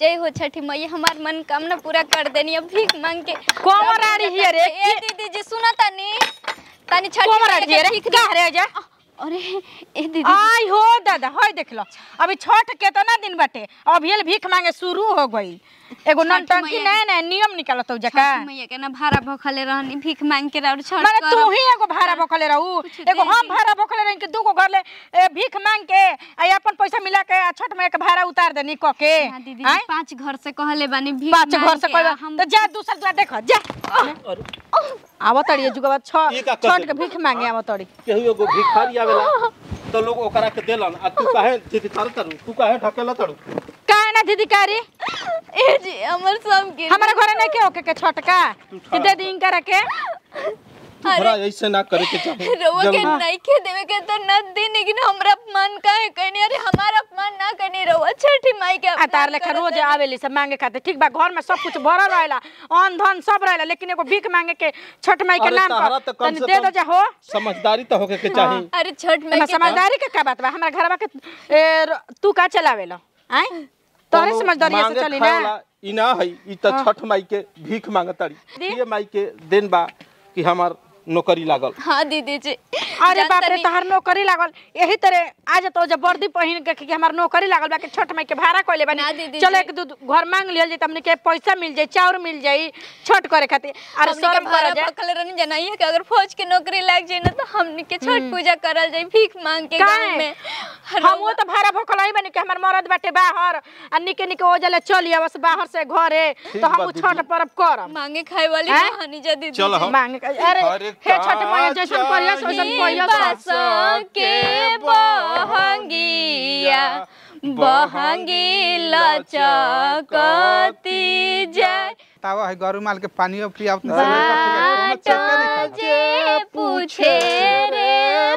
जय हो छठी मैया हमार मनोकामना पूरा कर देनी। अब भीख मांग के कोमर आ रही है रे ए दीदी जी सुना तनी। तनी छठी मैया रही के रे भीख रे जा? अरे ए दीदी आई हो दादा होय देख लो अभी छठ केतना दिन बाटे अभी ये भीख मांगे शुरू हो गई एगो ननटंकी मैया- नया नया नियम निकालत हो जका छठी मैया के ना भाड़ा भखले रहनी भीख मांग के और छठ माने तू ही एगो भाड़ा भोखले रहू एगो हम। भाड़ा भोखले रही कि दूगो घर ले ए, भीख मांग के आ अपन पैसा मिला के छठ में के भाड़ा उतार देनी क के हाँ दीदी पाँच घर से कहले बानी भीख पाँच मांग घर से के, कोई तो जा दूसरा दूसरा देख जा आवत तड़ी जुगवा छ छठ के भीख मांगे आवत तड़ी केहू एगो भिखारी आवेला तो लोग ओकरा के देलन आ तू काहे दीदी चितिकार तर? तू काहे ढकेला तर? काहे ना दीदी कारी? ए जी हमर सब के हमरा घरे नहीं के ओके के छटका। दे दी इनकरा के तोहरा ऐसे ना करे के चाहे रउआ के नहीं के देवे के तो न दी लेकिन हमरा अपमान काहे कहनी अरे हमारा अपमान ना करनी रउआ छठी माई के आ अपमान तार लेखा रोज है। आवेली सब मांगे खातिर ठीक बा घर में सब कुछ भरल रहेला अन्न धन सब रहेला लेकिन एगो भीख मांगे के छठ माई के नाम पर तो तनी दे दो जा हो। समझदारी तो होके के चाही। अरे छठ माई के तो- समझदारी के का बात बा? हमरा घरवा के तू का चलावेला? आय? तोरे समझदारी से चली ना? वाला ई ना है ई त छठ माई के भीख मांगताड़ी दी? ये माई के दिन बा कि हमार नौकरी लागल। हाँ दीदी जी। अरे बाप रे तहार नौकरी लागल। यही तरह आज तो जब वर्दी पहिन के कि हमार नौकरी लागल बा कि छठ माई के भाड़ा कइले ना बानी चलो एक दू घर मांग लियल जाई हमने के पैसा मिल जाई चाउर मिल जाई छठ करे खातिर। शर्म भाड़ा कर जा। पकल रहनी जनाइए कि अगर फौज के नौकरी लग जाए ना तो हमनी के छठ पूजा करल जाए भीख मांग के गाँव में। हम वो तो भाड़ा भोकलाई बनी कि हमर मरद बाटे बाहर आ निके निके ओ जले चली आवस बाहर से घरे तो हम। छठ पर्व करब मांगे खाए वाली हैं? कहानी जा दीदी। चलो जी। मांगे अरे अरे हे छठ का जैसन करिया करिया बास के बहंगिया बहंगी लचकती जाए तावा है गरु माल के पानी पियावत बाट जे पूछे रे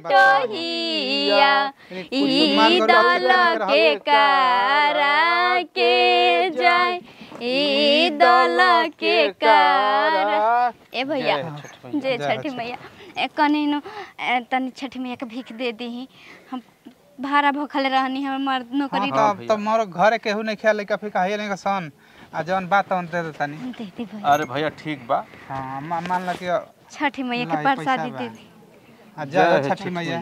बटहिया ई दल के कारा के जाए ई दल के कारा ए भैया जय छठी मैया ए कनी नु ए, तनी छठी मैया के भीख दे दी हम भाड़ा भोखल रहनी हम मर्द नौकरी हाँ तो तब मोर घरे केहू नहीं खेल लइका फिर कहिए नहीं सन। आ जवन बात तवन दे दे दी भैया अरे भैया ठीक बा। हाँ मा- मान ला कि छठी मैया के प्रसादी। दे दी। आ जा है छठी मैया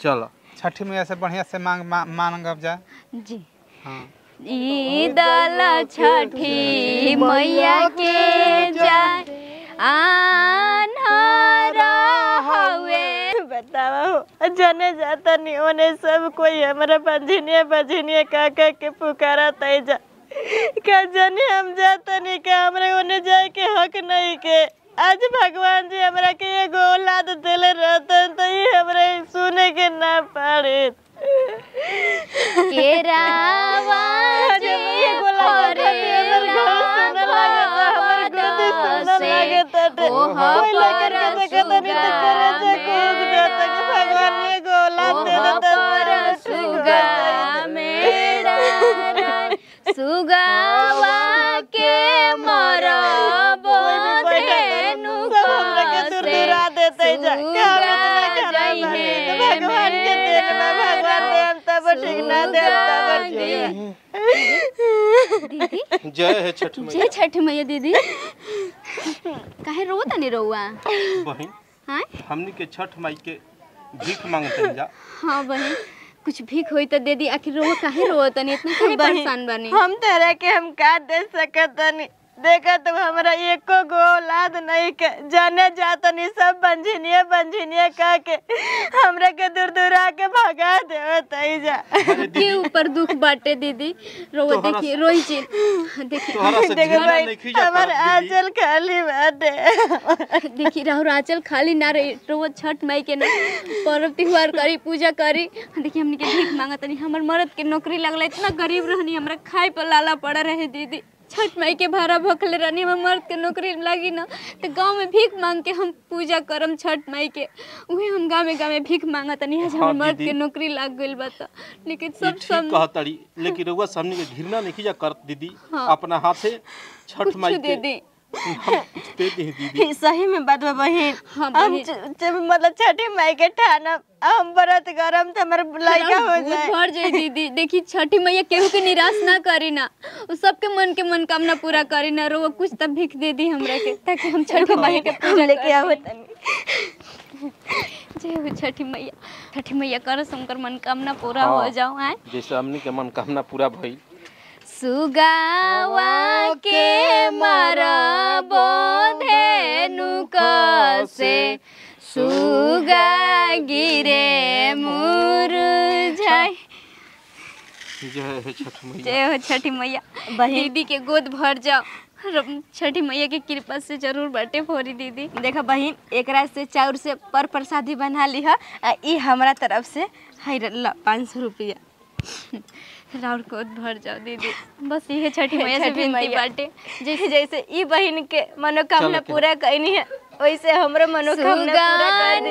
चलो। छठी मैया से बढ़िया से मांग मा- मांगब जा। जी। हाँ। ई दल छठी मैया के जाए आन्हर बतावा हो जने जाता नहीं ओने सब कोई हमारा बंझिनिया बंझिनिया का का के पुकारा तय जा। का जाने हम जाता नहीं का हमरा ओने जाए के हक नहीं के। आज भगवान जी हमरा के एगो औलाद देले रहतन तो ये हमरा सुने के ना पाड़े। केरावा जे एगो लागत हटे, हमर गोदी सुने लागत हटे। ओह कोई लेकर भगवान के भगवान तब ठीक ना तब जय है छठ मैया जय छठ मैया दीदी। काहे रोता नहीं रहुआ बहन हाँ? हमनी के छठ माई के भीख मांगते जा। हाँ बहन कुछ भीख होई तो दे दी आखिर रोवा काहे रोवा तनी? इतना काहे परेशान बनी? हम तरह के हम का दे सकत नहीं देखा तो हमरा एको गो औलाद नहीं के। जाने जाता नहीं सब बंझिनिया बंझिनिया कह के हमरा के दूर दूर आके भगा तई जा के ऊपर दुख बाटे दीदी। तोहरा देखिए रोई जी देखिए। तोहरा देखो भाई हमार आंचल खाली बाटे। देखिए राहुल आंचल खाली ना रही। रोज छठ माई के ना। पर्व त्योहार करी पूजा करी। देखिए हमने के भीख मांगा तनी हमर मर्द के नौकरी लगला इतना गरीब रहनी हमरा खाए पर लाला पड़ा रहे दीदी। छठ माई के भाड़ा भखले रहनी हम मर्द के नौकरी लगी ना। तो गाँव में भीख मांग के हम पूजा करम छठ माई के वह हम गाँव में गाँव में भीख मांगा तनी आज हमर हाँ, मर्द के नौकरी लग गई बात लेकिन सब सब कहतड़ी लेकिन रउआ सामने के घृणा नहीं जा करत दीदी। हाँ। अपना से छठ माई दे के दी दीदी। सही में बात बहिन। हाँ, हम जब मतलब छठी माई के ठाना हम व्रत गरम तो हमारे लड़का हो जाए। भर जाए दीदी। देखी छठी मैया केहू के निराश ना करी ना। उ सबके मन के मनोकामना पूरा करी ना। रो कुछ तब भीख दे दी हमरा के ताकि हम छठी मैया के पूजा लेके तनी। जय हो छठी मैया। छठी मैया कर शंकर मनोकामना पूरा हाँ। हो। जाओ आए जैसे हमनी के मनोकामना पूरा भइल। सुगावा के मरबो धेनु कसे? सुगा गिरे मुरझाई जय हो जय हो छठी मैया। बहिन। दीदी के गोद भर जाओ छठी मैया के कृपा से ज़रूर बटे फोरी दीदी। देखा बहन एकरा से चाउर से पर प्रसादी बना ली है ई तरफ़ से है पाँच सौ रुपया। राउर गोद भर जाओ दीदी बस यही छठी मैया से विनती बाटे जैसे जैसे ई बहिन के मनोकामना पूरा कैनी है वैसे हमरो मनोकामना पूरा कर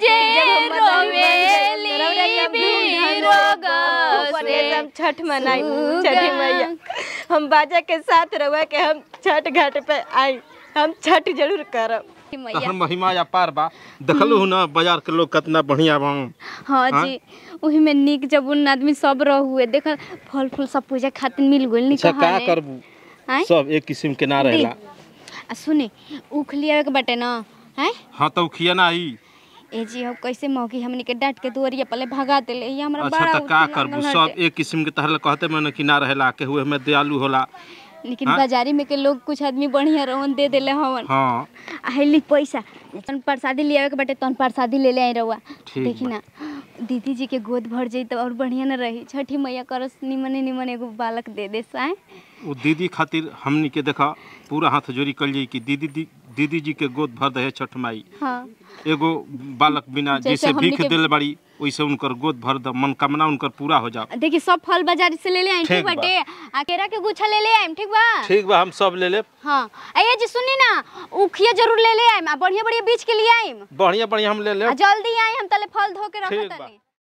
जे हम रोवेली जाए, रौरा के हम भी धूमधाम से रोग खूब बढ़िया से हम छठ मनाई छठी मैया हम बाजा के साथ रहुआ के हम छठ घाट पे आई हम छठ ज़रूर करब तहर महिमा या पार बा। देखलू हो ना बाज़ार के लोग कितना बढ़िया बा। हाँ हाँ? जी वही में निक जब उन आदमी सब रह हुए देखल फल फूल सब पूजा खातिर मिल गइल नी अच्छा का कहाने। करबू? सब एक किस्म के ना रहेला। आ सुनी उख लिया के बाटे ना? हैं हाँ तो खिया ना आई ए जी अब कैसे मौकी हमनी के डांट के दुआरिया पहले भगा देले ये हमरा अच्छा बड़ा तो का करबू? सब एक किस्म के तहर कहते मैंने कि ना रहेला के हुए में दयालु होला। लेकिन हाँ? बाजारी में के लोग कुछ आदमी बढ़िया रोहन दे देले हवन हाँ। हेली पैसा। तन प्रसादी ले आवे के बाटे तन प्रसादी ले ले आई रहुआ देखी ना दीदी जी के गोद भर जाई तो और बढ़िया न रही। छठी मैया करस निमने निमन एगो बालक दे दे साए वो दीदी खातिर हमनी के देखा पूरा हाथ जोड़ी कर जाई कि दीदी दी, दीदी जी के गोद भर दे छठ माई। हाँ। एगो बालक बिना जैसे भीख दिल बड़ी। वैसे उनकर गोद भर द मनोकामना उनकर पूरा हो जाओ। देखिए सब फल बाज़ार से ले ले आई ठीक बाटे? आ केरा के गुच्छा ले ले आई ठीक बा? ठीक बा हम सब ले ले हाँ। ए जी सुनी ना उखिया ज़रूर ले ले आए बढ़िया बढ़िया बीज के लिए आए बढ़िया बढ़िया हम ले ले जल्दी आई हम तले फल धो के ठीक रखत